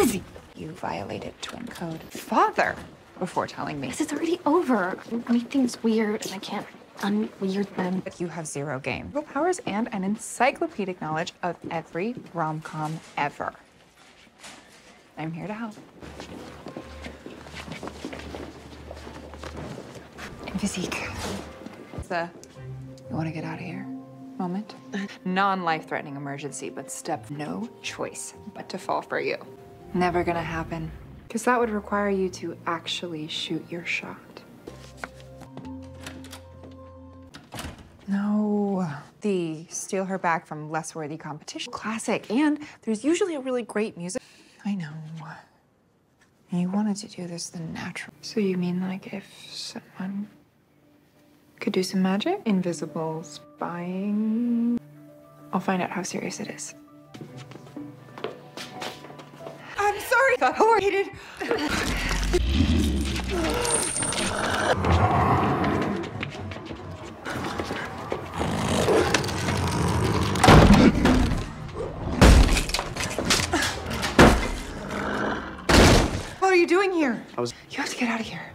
Lizzie! You violated twin code. Father! Before telling me. Because it's already over. I make things weird and I can't unweird them. But you have zero game. Real powers and an encyclopedic knowledge of every rom-com ever. I'm here to help. And physique. The you want to get out of here moment. Uh-huh. Non-life-threatening emergency, but step no choice but to fall for you. Never gonna happen. Because that would require you to actually shoot your shot. No. The steal her back from less worthy competition. Classic. And there's usually a really great music. I know. You wanted to do this the natural. So you mean like if someone could do some magic? Invisible spying? I'll find out how serious it is. I'm sorry. I waited. What are you doing here? I was- You have to get out of here.